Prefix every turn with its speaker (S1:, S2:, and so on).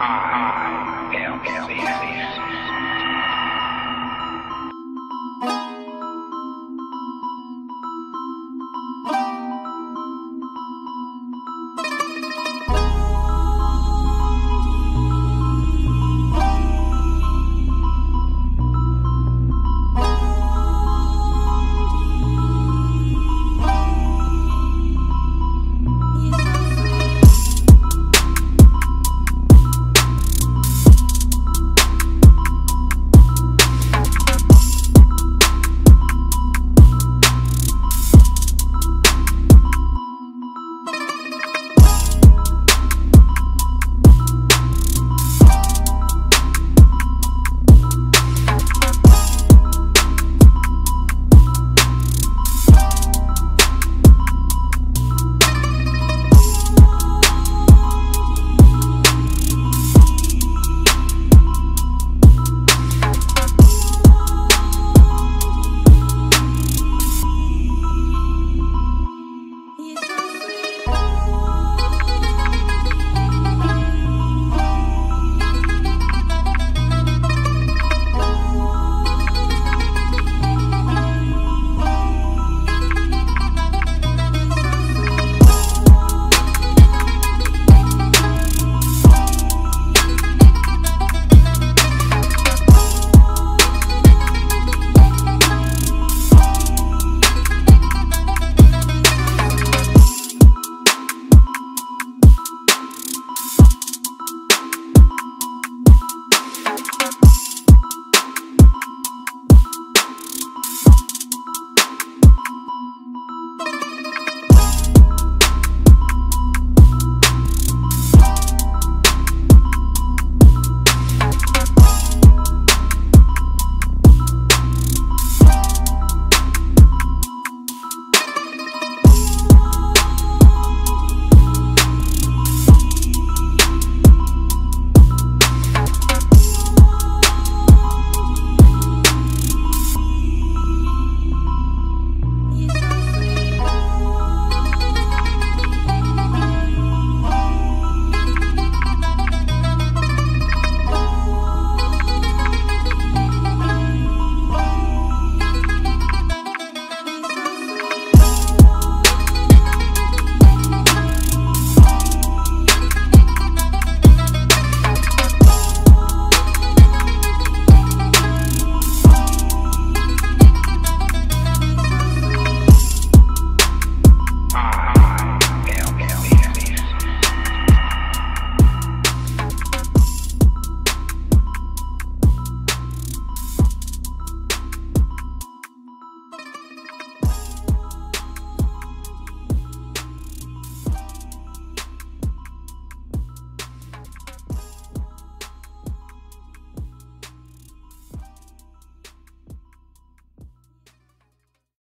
S1: I am